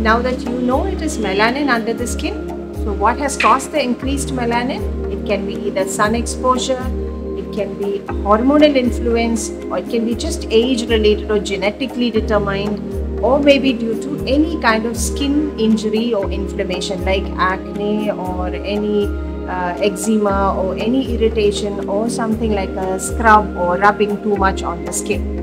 now that you know it is melanin under the skin, so what has caused the increased melanin? It can be either sun exposure, it can be hormonal influence, or it can be just age related or genetically determined, or maybe due to any kind of skin injury or inflammation like acne or any uh, eczema or any irritation or something like a scrub or rubbing too much on the skin.